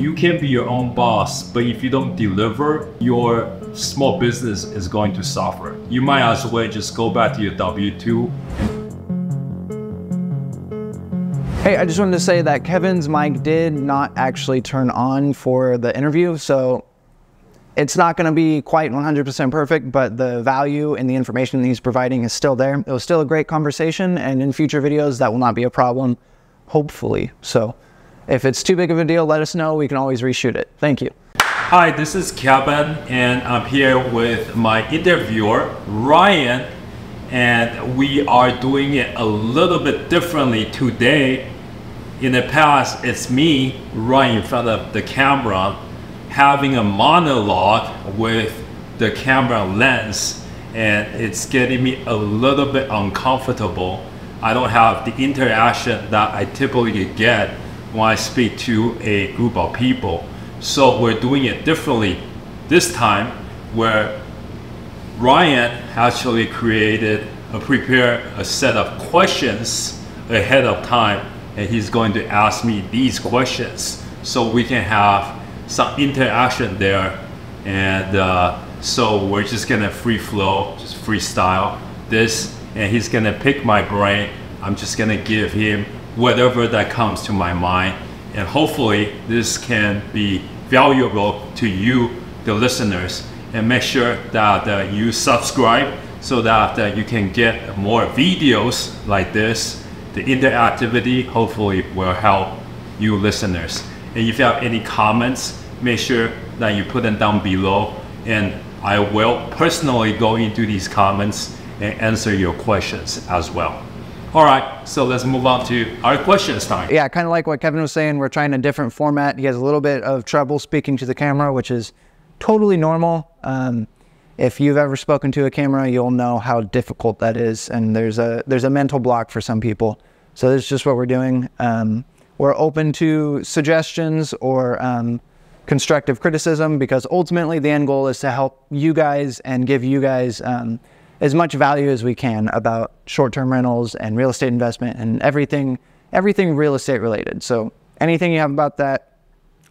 you can be your own boss, but if you don't deliver, your small business is going to suffer. You might as well just go back to your W 2 Hey, I just wanted to say that Kevin's mic did not actually turn on for the interview, so it's not going to be quite 100% perfect, but the value and the information he's providing is still there. It was still a great conversation, and in future videos, that will not be a problem, hopefully. So if it's too big of a deal, let us know. We can always reshoot it. Thank you. Hi, this is Kevin, and I'm here with my interviewer, Ryan, and we are doing it a little bit differently today. In the past, it's me right in front of the camera having a monologue with the camera lens and it's getting me a little bit uncomfortable. I don't have the interaction that I typically get when I speak to a group of people. So we're doing it differently this time where Ryan actually created a prepare a set of questions ahead of time and he's going to ask me these questions so we can have some interaction there. And uh, so we're just gonna free flow, just freestyle this, and he's gonna pick my brain. I'm just gonna give him whatever that comes to my mind. And hopefully this can be valuable to you, the listeners, and make sure that uh, you subscribe so that uh, you can get more videos like this. The interactivity hopefully will help you listeners. And if you have any comments, make sure that you put them down below and I will personally go into these comments and answer your questions as well. All right, so let's move on to our questions time. Yeah, kind of like what Kevin was saying, we're trying a different format. He has a little bit of trouble speaking to the camera, which is totally normal. Um, if you've ever spoken to a camera, you'll know how difficult that is, and there's a there's a mental block for some people. So this is just what we're doing. Um, we're open to suggestions or um, constructive criticism because ultimately the end goal is to help you guys and give you guys um, as much value as we can about short-term rentals and real estate investment and everything everything real estate related. So anything you have about that,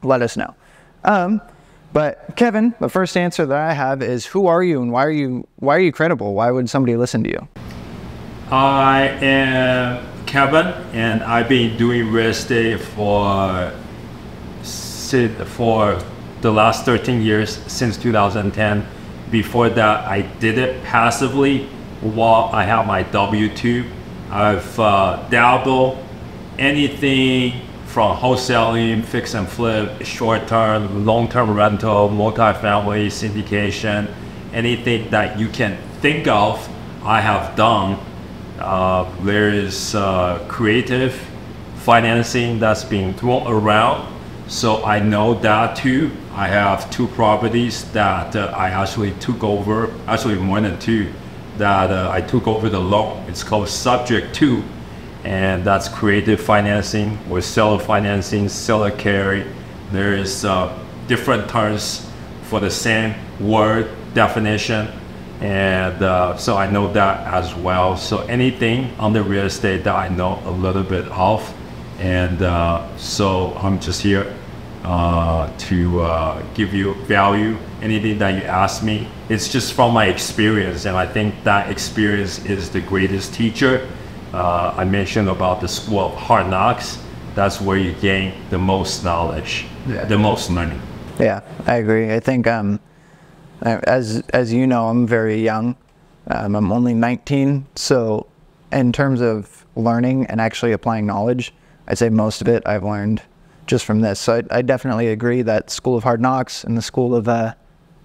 let us know. Um, but Kevin, the first answer that I have is who are you and why are you why are you credible? Why would somebody listen to you? I am Kevin and I've been doing real estate for for the last 13 years since 2010. Before that, I did it passively while I have my W-2. I've uh, dabbled anything from wholesaling, fix and flip, short-term, long-term rental, multifamily, syndication, anything that you can think of, I have done. Uh, there is uh, creative financing that's being thrown around so I know that too. I have two properties that uh, I actually took over, actually more than two, that uh, I took over the loan. It's called Subject 2, and that's creative financing or seller financing, seller carry. There is uh, different terms for the same word definition, and uh, so I know that as well. So anything on the real estate that I know a little bit of, and uh, so I'm just here uh, to uh, give you value. Anything that you ask me, it's just from my experience, and I think that experience is the greatest teacher. Uh, I mentioned about the school of hard knocks. That's where you gain the most knowledge, yeah. the most learning. Yeah, I agree. I think um, as as you know, I'm very young. Um, I'm only 19, so in terms of learning and actually applying knowledge, I'd say most of it I've learned just from this. So I, I, definitely agree that School of Hard Knocks and the School of uh,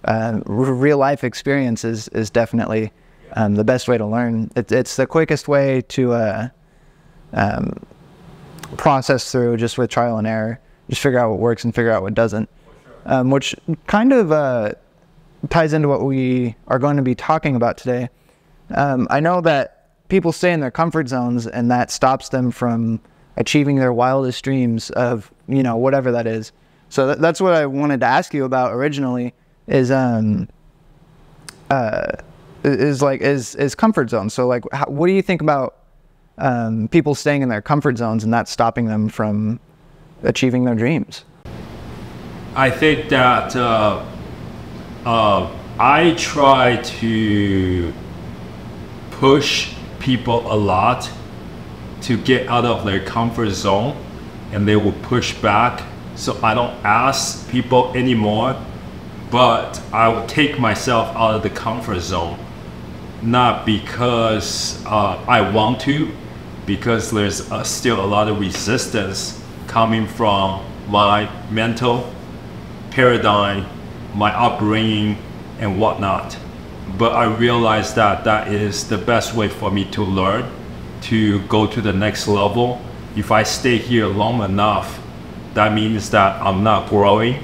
uh, real life experience is, is definitely um, the best way to learn. It, it's the quickest way to uh, um, process through just with trial and error. Just figure out what works and figure out what doesn't. Um, which kind of uh, ties into what we are going to be talking about today. Um, I know that people stay in their comfort zones and that stops them from achieving their wildest dreams of you know whatever that is. So that, that's what I wanted to ask you about originally is um uh is like is is comfort zone. So like how, what do you think about um, people staying in their comfort zones and that stopping them from achieving their dreams? I think that uh, uh, I try to push people a lot to get out of their comfort zone and they will push back. So I don't ask people anymore, but I will take myself out of the comfort zone. Not because uh, I want to, because there's uh, still a lot of resistance coming from my mental paradigm, my upbringing, and whatnot. But I realized that that is the best way for me to learn, to go to the next level. If I stay here long enough, that means that I'm not growing,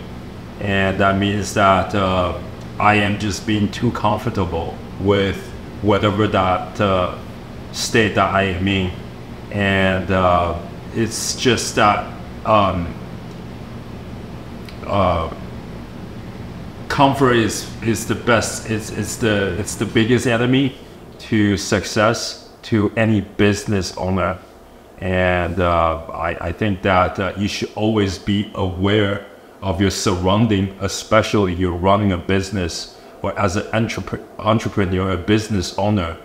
and that means that uh, I am just being too comfortable with whatever that uh, state that I am in, and uh, it's just that um, uh, comfort is is the best. It's it's the it's the biggest enemy to success to any business owner, and uh, I I think that uh, you should always be aware of your surrounding, especially you're running a business or as an entrepre- entrepreneur, a business owner.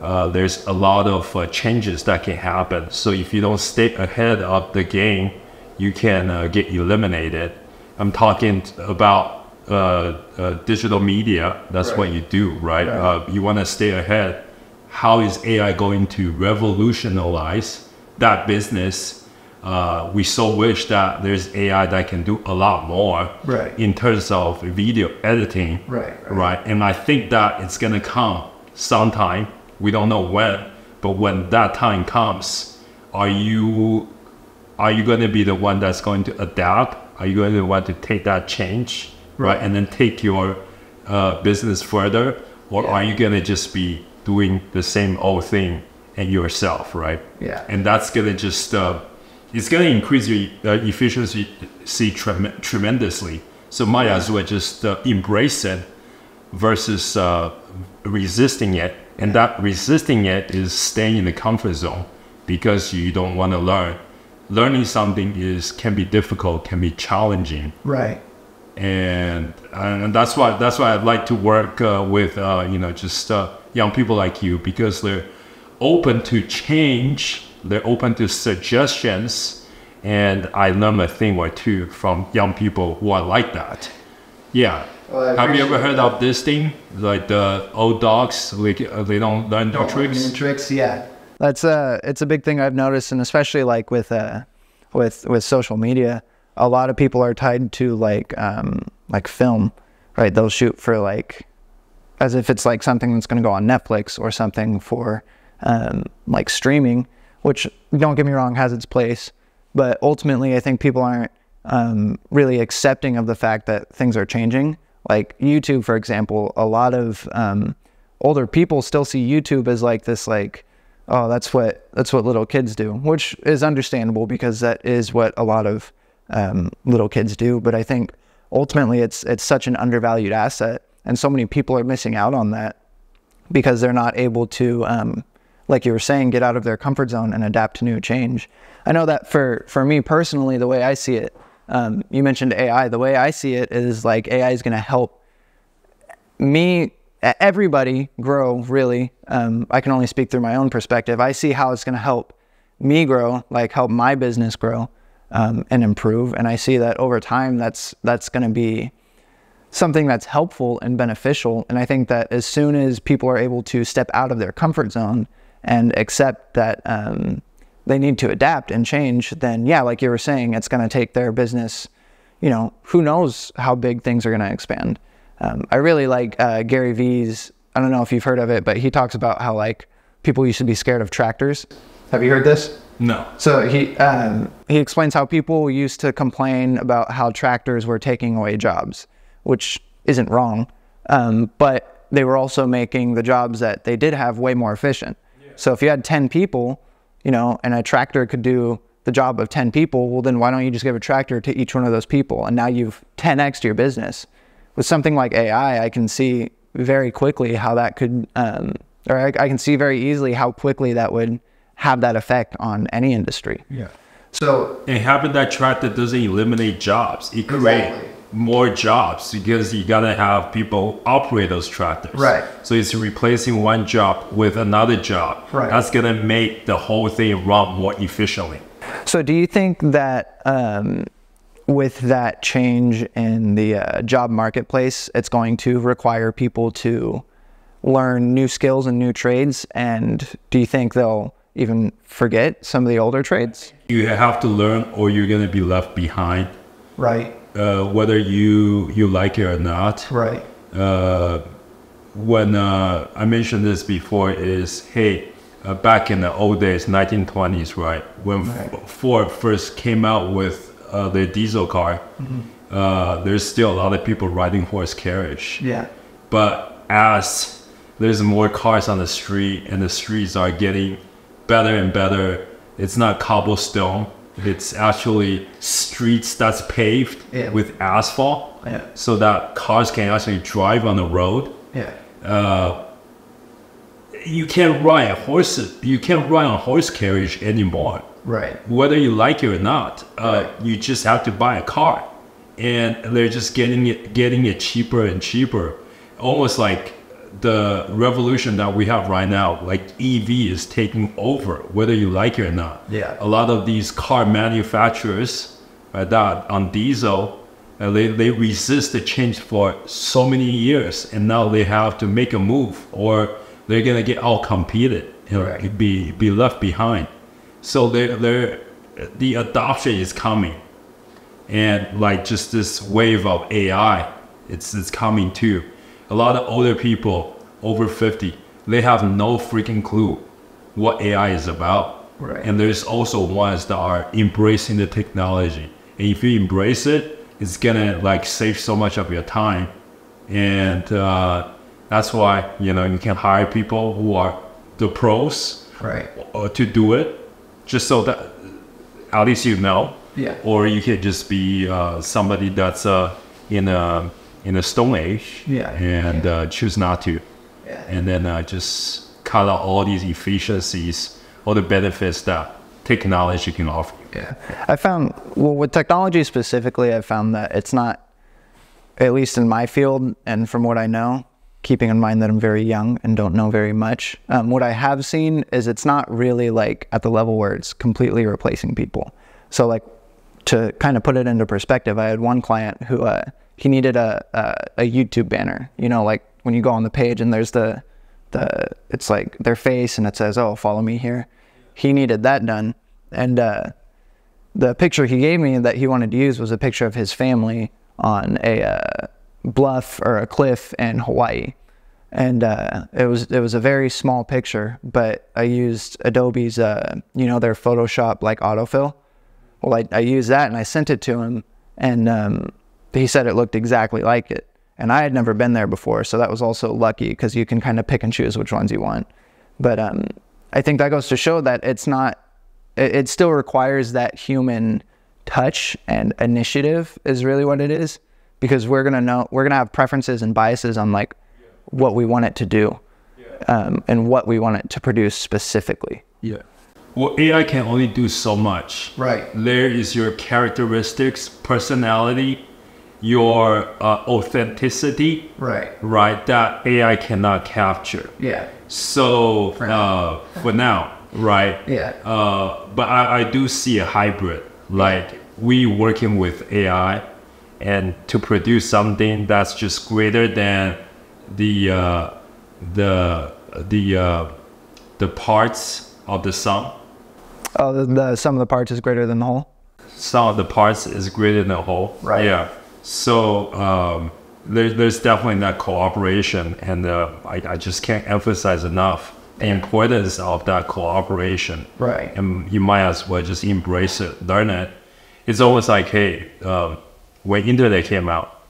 Uh, there's a lot of uh, changes that can happen. So if you don't stay ahead of the game, you can uh, get eliminated. I'm talking about uh, uh, digital media. That's what you do, right? Right. Uh, you want to stay ahead. How is AI going to revolutionize that business? Uh, we so wish that there's AI that can do a lot more Right. in terms of video editing Right, right. right? And I think that it's gonna come sometime. We don't know when, but when that time comes, are you are you gonna be the one that's going to adapt? Are you going to want to take that change, right, and then take your uh, business further, or Yeah. are you gonna just be doing the same old thing and yourself, right? Yeah. and that's gonna just uh, it's gonna increase your uh, efficiency see trem- tremendously. So might as well just uh, embrace it versus uh, resisting it, and that resisting it is staying in the comfort zone because you don't want to learn. Learning something is can be difficult, can be challenging Right. and and that's why that's why I'd like to work uh, with uh, you know just uh, young people like you because they're open to change, they're open to suggestions, and I learn a thing or two from young people who are like that. Yeah. Well, Have you ever appreciate heard of this thing? Like the old dogs, like uh, they don't learn their tricks. New tricks, yeah. That's uh it's a big thing I've noticed and especially like with uh with with social media, a lot of people are tied to like um like film, right? They'll shoot for like as if it's like something that's going to go on Netflix or something for um like streaming, which don't get me wrong has its place, but ultimately I think people aren't um really accepting of the fact that things are changing. Like YouTube for example, a lot of um older people still see YouTube as like this like oh that's what that's what little kids do which is understandable because that is what a lot of um, little kids do but I think ultimately it's it's such an undervalued asset and so many people are missing out on that because they're not able to um, like you were saying get out of their comfort zone and adapt to new change. I know that for for me personally the way I see it um, you mentioned AI the way I see it is like AI is going to help me everybody grow really. Um, i can only speak through my own perspective. I see how it's going to help me grow like help my business grow um, and improve. And i see that over time that's that's going to be something that's helpful and beneficial and i think that as soon as people are able to step out of their comfort zone and accept that um, they need to adapt and change then yeah like you were saying it's going to take their business you know who knows how big things are going to expand um, I really like uh, Gary Vee's. I don't know if you've heard of it, but he talks about how like people used to be scared of tractors. Have you heard this? No. So he um, he explains how people used to complain about how tractors were taking away jobs, which isn't wrong, um, but they were also making the jobs that they did have way more efficient. So if you had ten people, you know, and a tractor could do the job of ten people, well then why don't you just give a tractor to each one of those people, and now you've 10x your business with something like AI, I can see very quickly how that could, um, or I, I can see very easily how quickly that would have that effect on any industry. Yeah. So And having that tractor doesn't eliminate jobs. It creates Exactly. More jobs because you gotta have people operate those tractors. Right. So it's replacing one job with another job. Right. That's gonna make the whole thing run more efficiently. So, do you think that um, with that change in the uh, job marketplace, it's going to require people to learn new skills and new trades? And do you think they'll even forget some of the older trades? You have to learn or you're gonna be left behind. Right, Uh, whether you you like it or not. right, uh, when uh, I mentioned this before is hey uh, back in the old days 1920s right when F- Right. Ford first came out with uh, the diesel car uh, there's still a lot of people riding horse carriage. Yeah, but as there's more cars on the street and the streets are getting better and better it's not cobblestone it's actually streets that's paved Yeah. with asphalt Yeah. so that cars can actually drive on the road yeah, you can't ride a horse you can't ride on horse carriage anymore right, whether you like it or not uh, Right. you just have to buy a car and they're just getting it getting it cheaper and cheaper almost like the revolution that we have right now like ev is taking over whether you like it or not Yeah. a lot of these car manufacturers right, that on diesel uh, they, they resist the change for so many years and now they have to make a move or they're gonna get out competed you know, Right. be be left behind so they're, they're, the adoption is coming and like just this wave of ai it's, it's coming too a lot of older people over 50 they have no freaking clue what ai is about. Right. and there's also ones that are embracing the technology. And if you embrace it it's gonna like save so much of your time. And uh, that's why you know you can hire people who are the pros right, to do it just so that at least you know. Yeah. or you could just be uh, somebody that's uh, in a in a stone age Yeah. and Uh, choose not to Yeah. and then uh, just cut out all these efficiencies all the benefits that technology can offer you Yeah. I found, well, with technology specifically, I found that it's not, at least in my field and from what I know, keeping in mind that I'm very young and don't know very much, um, what I have seen is it's not really like at the level where it's completely replacing people. So, like, to kind of put it into perspective, I had one client who uh, he needed a, a a YouTube banner. You know, like when you go on the page and there's the the it's like their face and it says, "Oh, follow me here." He needed that done, and uh, the picture he gave me that he wanted to use was a picture of his family on a uh, bluff or a cliff in Hawaii, and uh, it was it was a very small picture. But I used Adobe's, uh, you know, their Photoshop like autofill. Well, I, I used that and I sent it to him, and um, he said it looked exactly like it. And I had never been there before, so that was also lucky because you can kind of pick and choose which ones you want. But um, I think that goes to show that it's not. It, it still requires that human touch and initiative is really what it is, because we're gonna know we're gonna have preferences and biases on like what we want it to do, um, and what we want it to produce specifically. Yeah. Well, AI can only do so much. Right. There is your characteristics, personality, your uh, authenticity, Right. right? That AI cannot capture. Yeah. So For now. uh, for now, right? Yeah. Uh, but I, I do see a hybrid. Like we working with AI, and to produce something that's just greater than the uh, the the uh, the parts of the sum. Oh, the, the sum of the parts is greater than the whole. Some of the parts is greater than the whole. Right. Yeah. So um, there's there's definitely that cooperation, and uh, I, I just can't emphasize enough the importance of that cooperation. Right. And you might as well just embrace it, learn it. It's almost like, hey, um, when internet came out,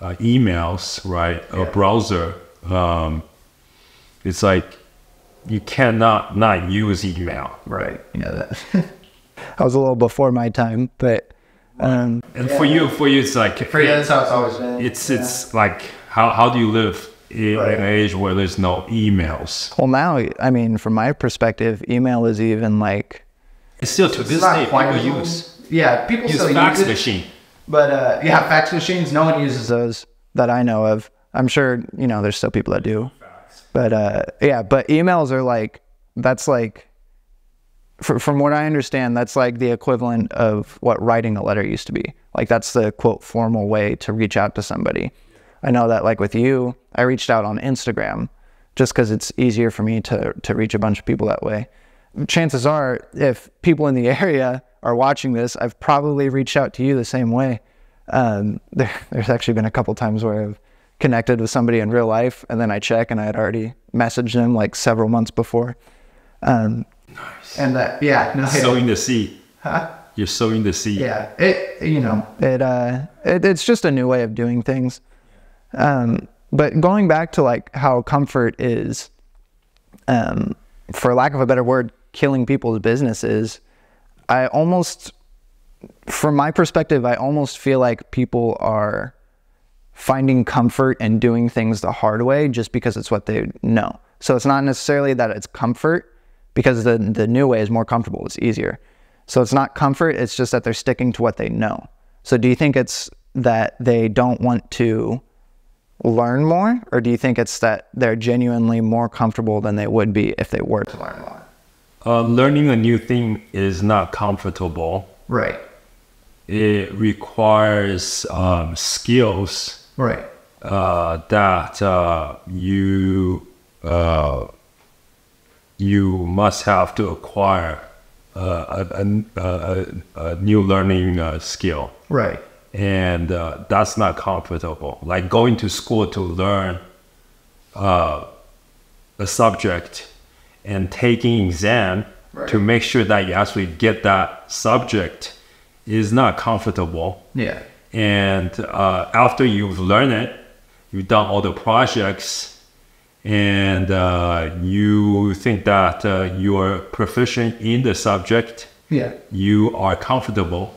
uh, emails, right, a browser, um, it's like you cannot not use email. Right. Yeah. That. I was a little before my time, but um, And for you, for you, it's like how it's always been. It's it's like how how do you live in Right. an age where there's no emails? Well, now, I mean, from my perspective, email is even like It's still to this It's not day people as use. Yeah, people use still fax use it. machine. But uh, yeah, fax machines. No one uses those that I know of. I'm sure you know there's still people that do. But uh, yeah, but emails are like that's like fr- from what I understand, that's like the equivalent of what writing a letter used to be. Like that's the quote formal way to reach out to somebody. I know that like with you, I reached out on Instagram just because it's easier for me to to reach a bunch of people that way. Chances are, if people in the area are watching this, I've probably reached out to you the same way. Um, there, there's actually been a couple times where I've connected with somebody in real life, and then I check, and I had already messaged them like several months before. Um, nice. And that, yeah, no, Sowing the seed. Huh? You're sowing the seed. yeah, it you know it uh it, it's just a new way of doing things. Um, but going back to like how comfort is, um, for lack of a better word, killing people's businesses. I almost, from my perspective, I almost feel like people are finding comfort and doing things the hard way just because it's what they know. So it's not necessarily that it's comfort because the the new way is more comfortable, it's easier. So it's not comfort, it's just that they're sticking to what they know. So do you think it's that they don't want to learn more or do you think it's that they're genuinely more comfortable than they would be if they were to learn more? Uh, learning a new thing is not comfortable. Right. It requires um, skills Right. uh, that uh, you uh, you must have to acquire uh, a, a, a, a new learning uh, skill, Right. and uh, that's not comfortable. Like going to school to learn uh, a subject and taking exam to make sure that you actually get that subject is not comfortable Yeah. and uh, after you've learned it, you've done all the projects, and uh, you think that uh, you're proficient in the subject, Yeah. you are comfortable,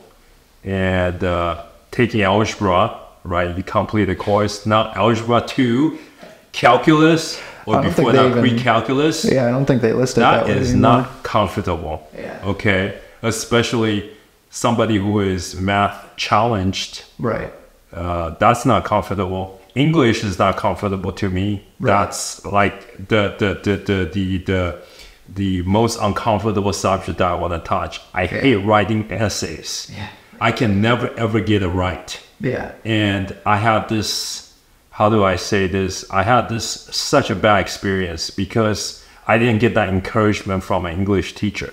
and uh, taking algebra, right? You complete the course. not algebra two, calculus, or before that even- pre-calculus Yeah, I don't think they listed that, that anymore. not comfortable. Yeah. Okay. Especially somebody who is math challenged. right. Uh, that's not comfortable. English is not comfortable to me. That's like the the the the the the, the most uncomfortable subject that I want to touch. I hate writing essays. Yeah. I can never ever get it right Yeah. and I had this how do I say this? I had this such a bad experience because I didn't get that encouragement from my English teacher.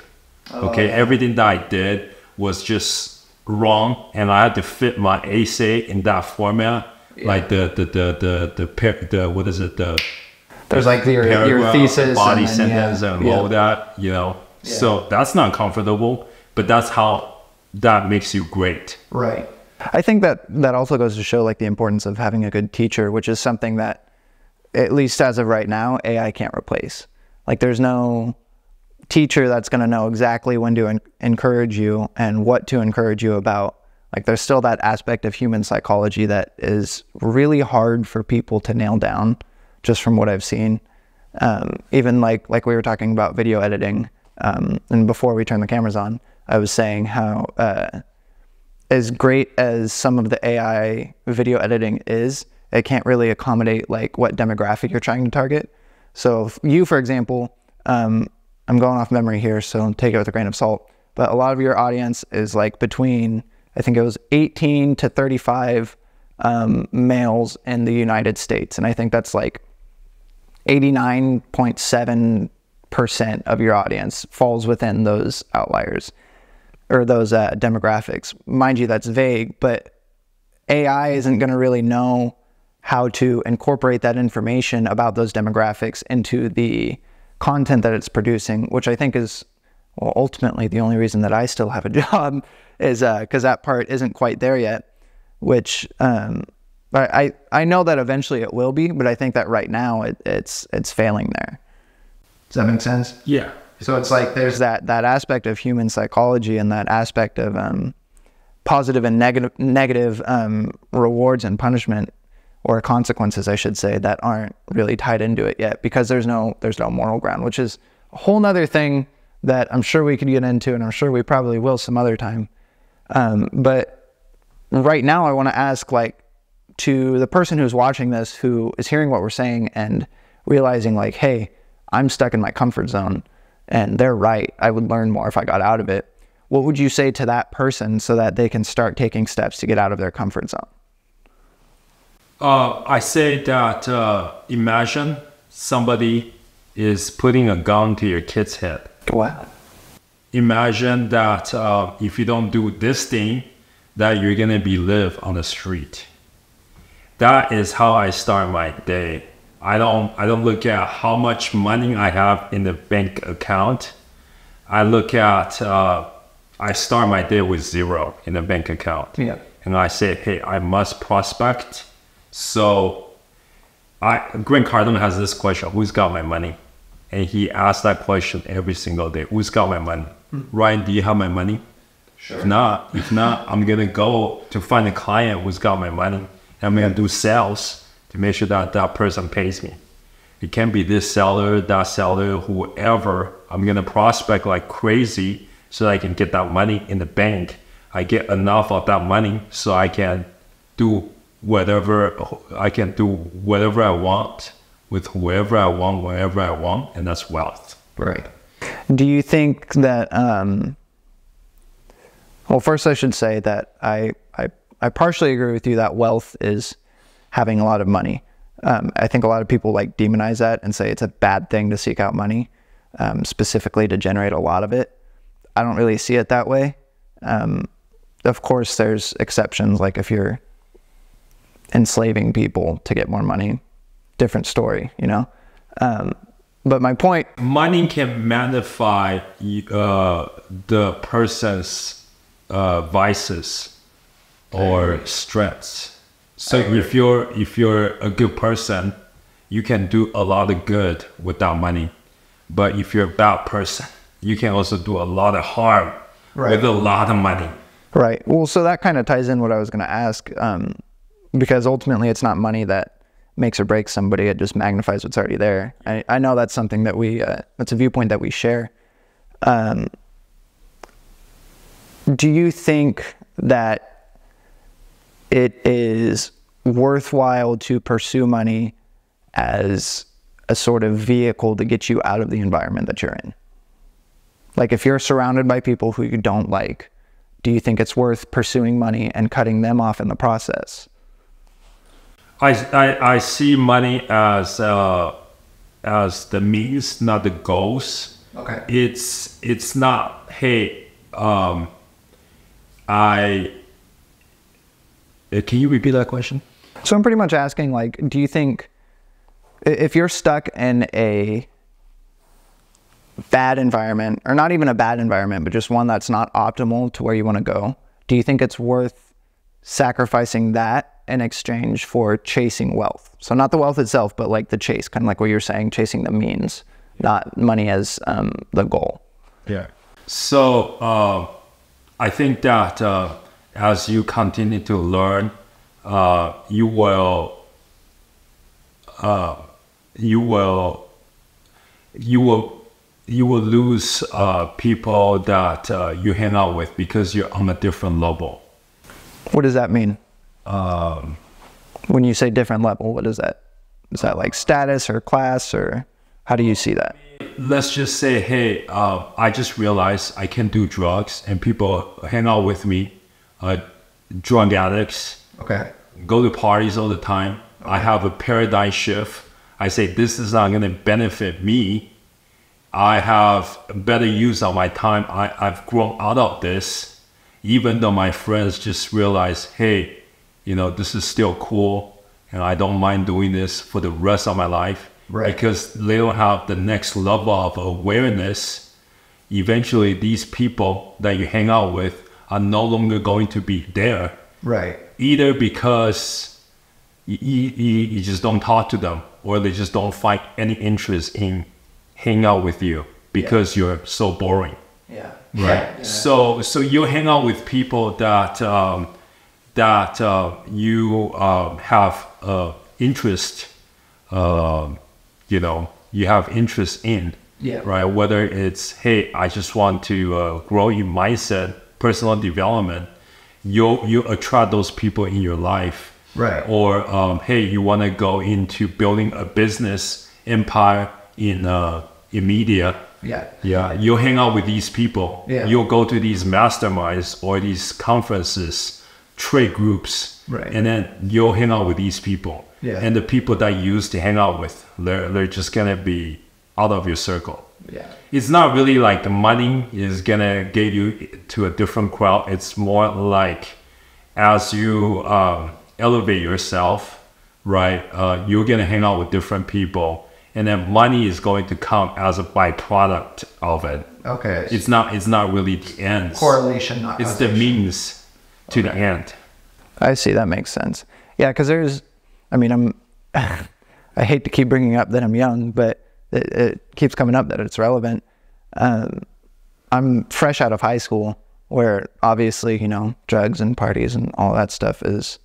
Oh, okay, everything that I did was just wrong, and I had to fit my essay in that format, like the the the the the, par- the what is it the There's like your, your paragraph, thesis, body and then, sentence, yeah, and yeah. all that, you know. So that's not comfortable, but that's how that makes you great. Right. I think that that also goes to show like the importance of having a good teacher, which is something that, at least as of right now, AI can't replace. Like, there's no teacher that's going to know exactly when to en- encourage you and what to encourage you about. Like, there's still that aspect of human psychology that is really hard for people to nail down, just from what I've seen. Um, even like like we were talking about video editing, um, and before we turned the cameras on, I was saying how. Uh, as great as some of the AI video editing is, it can't really accommodate like what demographic you're trying to target. So you, for example, um, I'm going off memory here, so take it with a grain of salt. But a lot of your audience is like between, I think it was 18 to 35 um, males in the United States, and I think that's like 89.7% of your audience falls within those outliers or those uh, demographics. Mind you, that's vague, but AI isn't going to really know how to incorporate that information about those demographics into the content that it's producing, which I think is well, ultimately the only reason that I still have a job is because that part isn't quite there yet. Which um, I, I I know that eventually it will be, but I think that right now it, it's it's failing there. Does that make sense? Yeah. So it's like there's that that aspect of human psychology and that aspect of um, positive and negative negative um, rewards and punishment or consequences, I should say, that aren't really tied into it yet because there's no there's no moral ground, which is a whole nother thing that I'm sure we could get into, and I'm sure we probably will some other time. Um, but right now, I want to ask, like, to the person who's watching this, who is hearing what we're saying and realizing, like, hey, I'm stuck in my comfort zone, and they're right. I would learn more if I got out of it. What would you say to that person so that they can start taking steps to get out of their comfort zone? Uh, I say that uh, imagine somebody is putting a gun to your kid's head. Wow. Imagine that uh, if you don't do this thing, that you're gonna be live on the street. That is how I start my day. I don't I don't look at how much money I have in the bank account. I look at uh, I start my day with zero in the bank account. Yeah. And I say, hey, I must prospect. So I Grant Cardone has this question, who's got my money? And he asks that question every single day. Who's got my money? Ryan, do you have my money? Sure. If not, if not, I'm gonna go to find a client who's got my money. I'm gonna do sales to make sure that that person pays me. It can be this seller, that seller, whoever. I'm gonna prospect like crazy so I can get that money in the bank. I get enough of that money so I can do whatever I can do whatever I want with whoever I want, wherever I want, and that's wealth. Right. Do you think that? Um, well, first I should say that I, I I partially agree with you that wealth is having a lot of money. Um, I think a lot of people like demonize that and say it's a bad thing to seek out money, um, specifically to generate a lot of it. I don't really see it that way. Um, of course, there's exceptions, like if you're enslaving people to get more money, different story, you know. Um, but my point, Money can magnify uh, the person's uh, vices or strengths. So if you're if you're a good person, you can do a lot of good without money. But if you're a bad person, you can also do a lot of harm Right. with a lot of money. Right. Well, so that kind of ties in what I was going to ask, um, because ultimately it's not money that makes or breaks somebody; it just magnifies what's already there. I, I know that's something that we uh, that's a viewpoint that we share. Um, do you think that it is worthwhile to pursue money as a sort of vehicle to get you out of the environment that you're in? Like if you're surrounded by people who you don't like, do you think it's worth pursuing money and cutting them off in the process? I, I, I see money as uh, as the means, not the goals. Okay. It's it's not. Hey, um, I. Uh, can you repeat that question? So I'm pretty much asking like do you think if you're stuck in a bad environment or not even a bad environment but just one that's not optimal to where you want to go, do you think it's worth sacrificing that in exchange for chasing wealth? So not the wealth itself but like the chase, kind of like what you're saying, chasing the means, not money as um, the goal. Yeah. So uh, I think that uh, as you continue to learn, uh, you will, uh, you will, you will, you will lose uh, people that uh, you hang out with because you're on a different level. What does that mean? When you say different level, what is that? Is that like status or class or how do you see that? Let's just say, hey, uh, I just realized I can do drugs, and people hang out with me, uh, drug addicts. Okay. go to parties all the time. I have a paradigm shift. I say this is not going to benefit me. I have a better use of my time. I, I've grown out of this, even though my friends just realize, hey, you know, this is still cool, and I don't mind doing this for the rest of my life Right. because they don't have the next level of awareness. Eventually, these people that you hang out with are no longer going to be there Right. either because you, you, you just don't talk to them or they just don't find any interest in hang out with you because you're so boring Yeah. right so so you hang out with people that um, that uh, you um, have uh, interest um you know you have interest in Yeah. Right. Whether it's hey, I just want to uh, grow your mindset, personal development, you you attract those people in your life. Right. Or um, hey, you want to go into building a business empire in uh, in media. Yeah. Yeah, you'll hang out with these people. Yeah. You'll go to these masterminds or these conferences, trade groups. Right. And then you'll hang out with these people. Yeah. And the people that you used to hang out with, they're, they're just going to be out of your circle. Yeah. It's not really like the money is going to get you to a different crowd. It's more like as you um, elevate yourself, right, uh, you're going to hang out with different people. And then money is going to come as a byproduct of it. Okay. It's not. It's not really the end. correlation, not It's the means to the end. I see. That makes sense. Yeah, because there's, I mean, I'm, I hate to keep bringing up that I'm young, but it, it keeps coming up that it's relevant. Um, I'm fresh out of high school, where obviously you know drugs and parties and all that stuff is,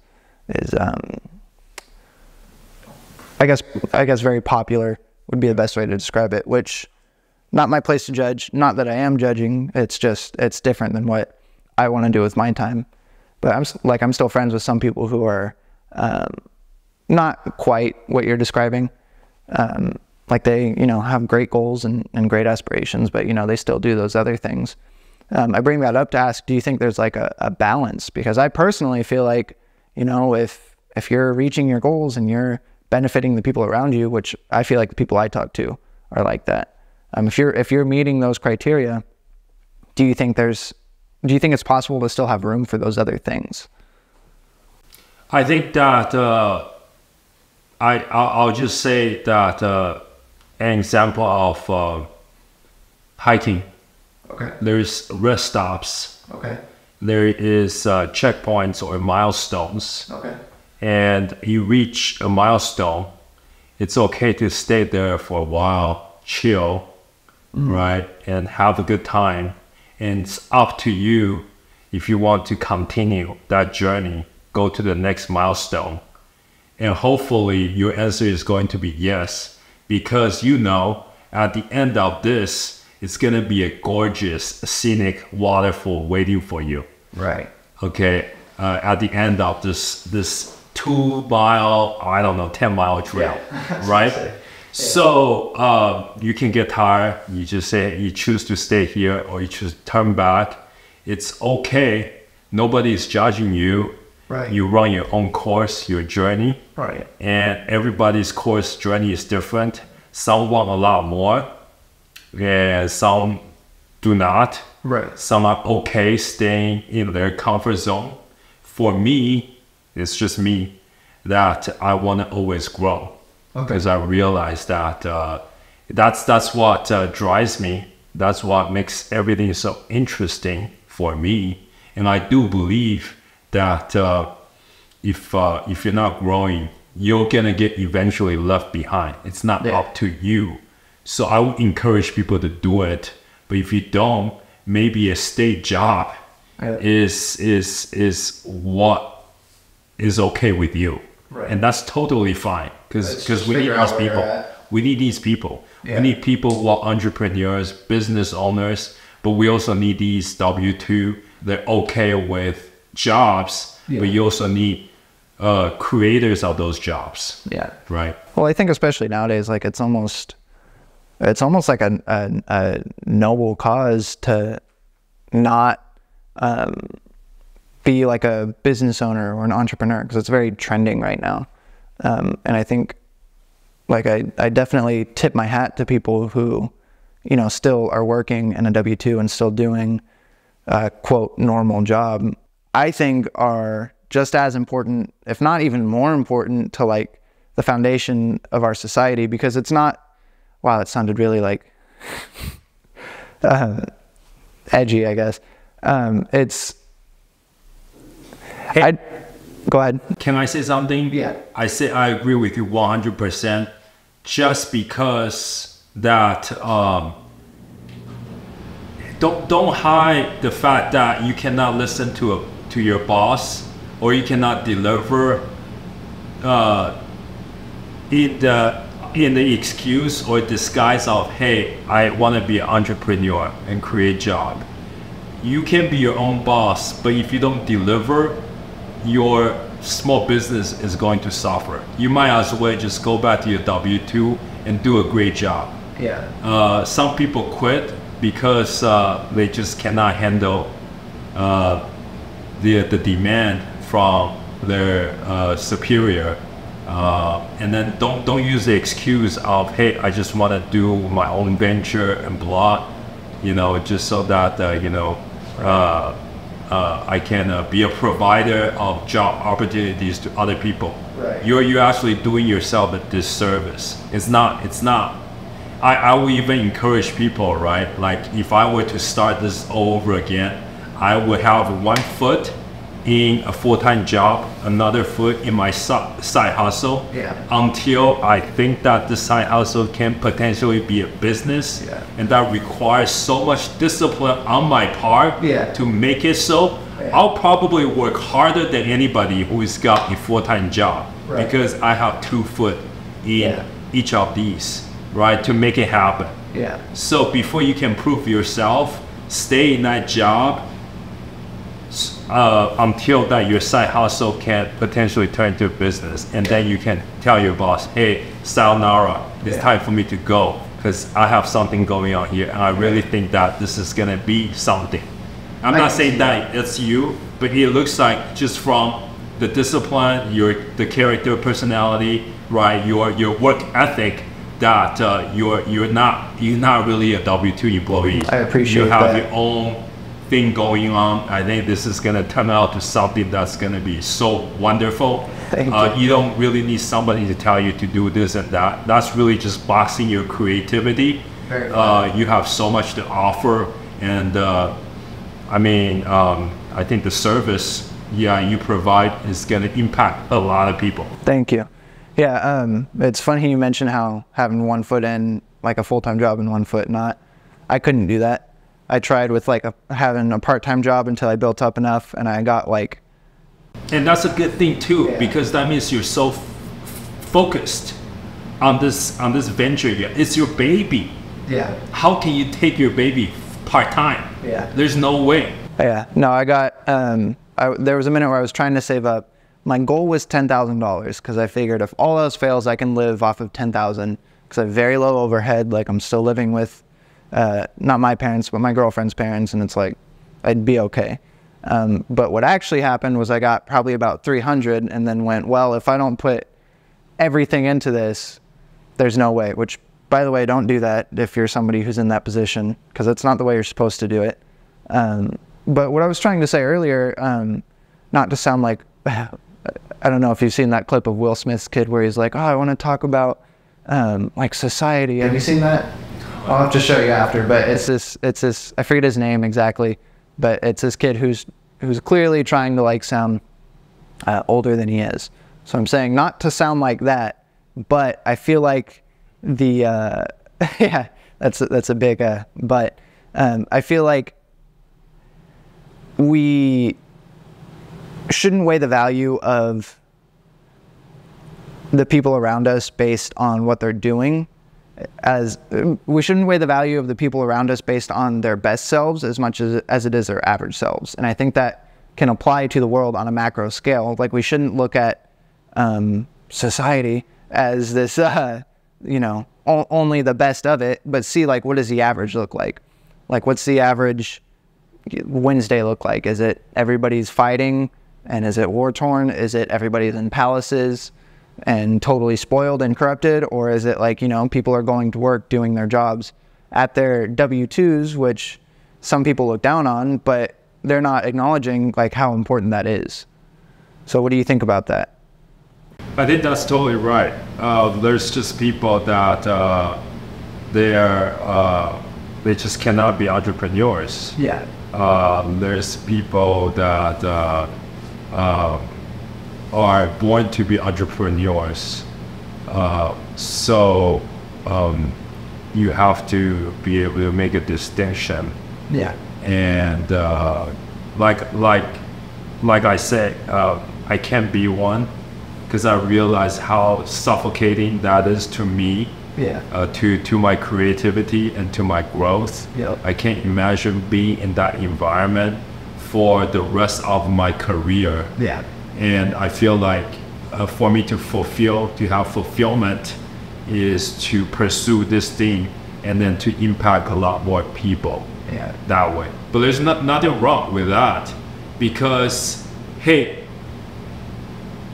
is um, I guess I guess very popular would be the best way to describe it. Which, not my place to judge. Not that I am judging. It's just it's different than what I want to do with my time. But I'm like I'm still friends with some people who are um, not quite what you're describing. Um, like they you know have great goals and, and great aspirations, but you know they still do those other things. Um, I bring that up to ask, do you think there's like a, a balance? Because I personally feel like, you know, if if you're reaching your goals and you're benefiting the people around you, which I feel like the people I talk to are like that. Um, if you're if you're meeting those criteria, do you think there's do you think it's possible to still have room for those other things? I think that uh, I I'll, I'll just say that uh, an example of uh, hiking. Okay. There's rest stops. Okay. There is uh, checkpoints or milestones. Okay. and you reach a milestone, it's okay to stay there for a while, chill, right, and have a good time. And it's up to you if you want to continue that journey, go to the next milestone. And hopefully, your answer is going to be yes, because you know at the end of this, it's going to be a gorgeous, scenic waterfall waiting for you Right. okay uh, at the end of this this two mile i don't know 10 mile trail right so uh, you can get tired. You just say you choose to stay here or you choose to turn back. It's okay. Nobody is judging you. Right. you run your own course your journey. Right. and everybody's course journey is different. Some want a lot more and some do not. Right. some are okay staying in their comfort zone. For me, it's just me that I want to always grow Okay. because I realize that uh, that's that's what uh, drives me. That's what makes everything so interesting for me. And I do believe that uh, if uh, if you're not growing, you're gonna get eventually left behind. It's not Yeah. up to you. So I would encourage people to do it. But if you don't, maybe a state job is is is what is okay with you, Right. and that's totally fine because because we need figure these people. We need these people. Yeah. We need people who are entrepreneurs, business owners, but we also need these W two. They're okay with jobs, Yeah. but you also need uh, creators of those jobs, Yeah. right? Well, I think especially nowadays, like it's almost, it's almost like a, a, a noble cause to not um, be like a business owner or an entrepreneur because it's very trending right now. Um, and I think, like, I, I definitely tip my hat to people who, you know, still are working in a W 2 and still doing a quote normal job. I think are just as important, if not even more important, to like the foundation of our society because it's not. Wow, that sounded really like uh, edgy, I guess. Um, it's. Hey. I go ahead. Can I say something? Yeah. I say I agree with you 100%. Just because that um, don't don't hide the fact that you cannot listen to a to your boss or you cannot deliver uh, in the in the excuse or disguise of, hey, I want to be an entrepreneur and create job. You can be your own boss, but if you don't deliver, your small business is going to suffer. You might as well just go back to your W two and do a great job. Yeah. Uh, some people quit because uh, they just cannot handle uh, the the demand from their uh, superior, uh, and then don't don't use the excuse of hey I just want to do my own venture and blah, you know just so that uh, you know. Uh, I can uh, be a provider of job opportunities to other people. Right. You're you're actually doing yourself a disservice. It's not. It's not. I, I will even encourage people, right? Like if I were to start this all over again, I would have one foot in a full-time job, another foot in my si- side hustle. Yeah. Until I think that the side hustle can potentially be a business, Yeah. and that requires so much discipline on my part Yeah. to make it so. I'll probably work harder than anybody who's got a full-time job Right. because I have two foot in each of these, right, to make it happen. Yeah. So before you can prove yourself, stay in that job uh, until that your side hustle can potentially turn into a business, and then you can tell your boss, "Hey, sayonara, it's Yeah. time for me to go because I have something going on here, and I really think that this is gonna be something." I'm I not saying that it's you, but it looks like just from the discipline, your the character, personality, right, your your work ethic, that uh, you're you're not you're not really a W two employee. I appreciate You have that. your own thing going on. I think this is gonna turn out to something that's gonna be so wonderful. Thank uh, you. you don't really need somebody to tell you to do this and that. That's really just boxing your creativity. Very Uh, you have so much to offer, and uh, I mean, um, I think the service, yeah, you provide is going to impact a lot of people. Thank you. Yeah, um, it's funny you mentioned how having one foot in like a full time job and one foot not. I couldn't do that. I tried with like a, having a part time job until I built up enough, and I got like And that's a good thing too, Yeah. because that means you're so f- focused on this on this venture. It's your baby. yeah, How can you take your baby part time? Yeah. there's no way. yeah. No, I got. Um, I, there was a minute where I was trying to save up. My goal was ten thousand dollars because I figured if all else fails, I can live off of ten thousand because I have very low overhead. Like I'm still living with, uh, not my parents, but my girlfriend's parents, and it's like I'd be okay. Um, but what actually happened was I got probably about 300 and then went, well, if I don't put everything into this, there's no way. Which, by the way, don't do that if you're somebody who's in that position because it's not the way you're supposed to do it. Um, but what I was trying to say earlier, um, not to sound like, I don't know if you've seen that clip of Will Smith's kid where he's like, oh, I want to talk about um, like society. Have you seen that? I'll have to show you after. But it's this, it's this. I forget his name exactly, but it's this kid who's who's clearly trying to like sound uh, older than he is. So I'm saying not to sound like that, but I feel like the uh, yeah, that's a, that's a big uh, but. Um, I feel like we shouldn't weigh the value of the people around us based on what they're doing as we shouldn't weigh the value of the people around us based on their best selves as much as, as it is their average selves. And i think that can apply to the world on a macro scale. Like we shouldn't look at um, society as this uh, you know o- only the best of it but see like what does the average look like? Like what's the average wednesday look like? Is it everybody's fighting? And is it war torn? Is it everybody's in palaces and totally spoiled and corrupted or is it like you know people are going to work doing their jobs at their w2s which some people look down on but they're not acknowledging like how important that is so what do you think about that I think that's totally right. Uh, there's just people that uh, they are uh, they just cannot be entrepreneurs. yeah Um, there's people that uh, uh, are born to be entrepreneurs. Uh, so um, you have to be able to make a distinction. yeah And uh, like like like I said, uh, I can't be one because I realize how suffocating that is to me, Yeah. uh, to to my creativity and to my growth. Yep. I can't imagine being in that environment for the rest of my career. Yeah. And I feel like uh, for me to fulfill, to have fulfillment, is to pursue this thing and then to impact a lot more people Yeah. that way. But there's not, nothing wrong with that because, hey,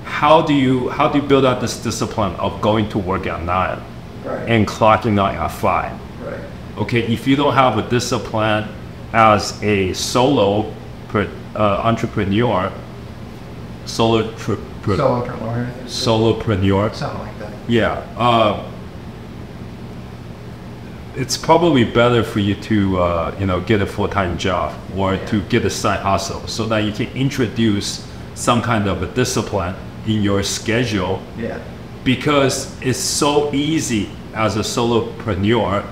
how do you how do you build up this discipline of going to work at nine Right. and clocking out at five? Right. Okay, if you don't have a discipline as a solo per, uh, entrepreneur, solo tri- pri- Solopreneur. solopreneur, Something like that. yeah, uh, it's probably better for you to uh, you know get a full time job or to get a side hustle so that you can introduce some kind of a discipline in your schedule Yeah. because it's so easy as a solopreneur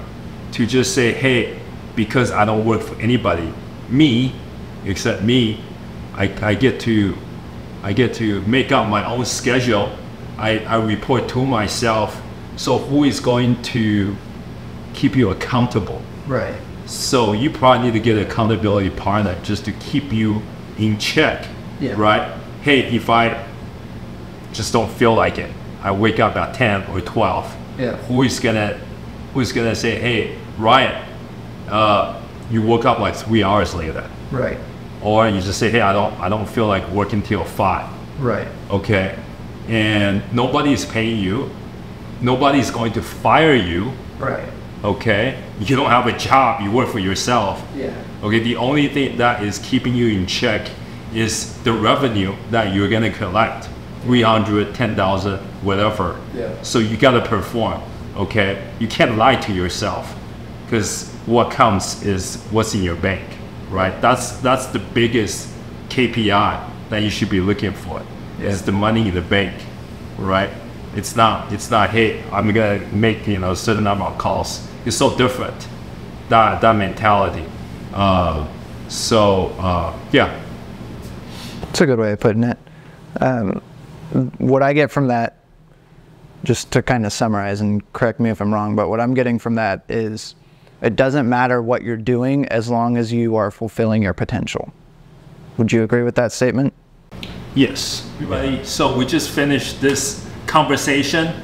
to just say, hey, because I don't work for anybody, me, except me, I, I get to I get to make up my own schedule. I, I report to myself. So who is going to keep you accountable? Right. So you probably need to get an accountability partner just to keep you in check, Yeah. right? Hey, if I just don't feel like it, I wake up at 10 or 12. Yeah. Who is gonna, who's gonna say, hey, Ryan, uh, you woke up like three hours later, Right. Or you just say, hey, I don't, I don't feel like working till five, Right. okay? And nobody is paying you, Nobody is going to fire you, Right. okay? You don't have a job, you work for yourself. Yeah. Okay, the only thing that is keeping you in check is the revenue that you're gonna collect. 310,000, whatever. Yeah. So you gotta perform, okay? You can't lie to yourself because what counts is what's in your bank, right? That's that's the biggest KPI that you should be looking for. Is the money in the bank, right? It's not it's not hey, I'm gonna make you know a certain number of calls. It's so different. That that mentality. Uh, so uh, yeah, It's a good way of putting it. Um, what I get from that, just to kind of summarize and correct me if I'm wrong, but what I'm getting from that is it doesn't matter what you're doing as long as you are fulfilling your potential. Would you agree with that statement? Yes. Everybody, so we just finished this conversation.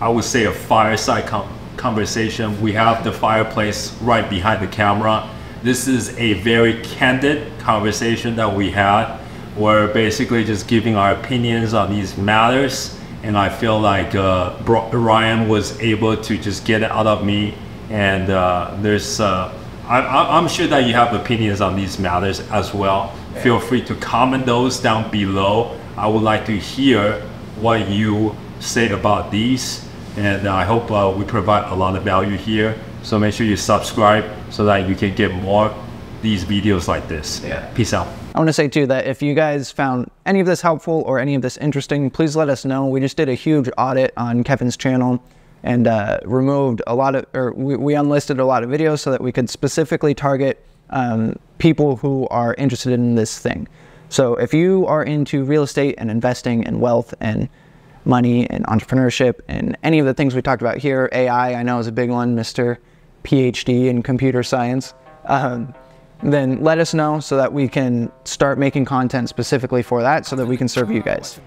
I would say a fireside com- conversation. We have the fireplace right behind the camera. This is a very candid conversation that we had. We're basically just giving our opinions on these matters. And I feel like uh, Bro- Ryan was able to just get it out of me. And uh, there's, uh, I, I- I'm sure that you have opinions on these matters as well. Feel free to comment those down below. I would like to hear what you say about these. And I hope uh, we provide a lot of value here. So make sure you subscribe so that you can get more these videos like this. Yeah. Peace out. I want to say too that if you guys found any of this helpful or any of this interesting, please let us know. We just did a huge audit on Kevin's channel and uh, removed a lot of, or we, we unlisted a lot of videos so that we could specifically target um, people who are interested in this thing. So if you are into real estate and investing and wealth and money and entrepreneurship and any of the things we talked about here, AI I know is a big one, Mr. PhD in computer science. Um, then let us know so that we can start making content specifically for that so that we can serve you guys.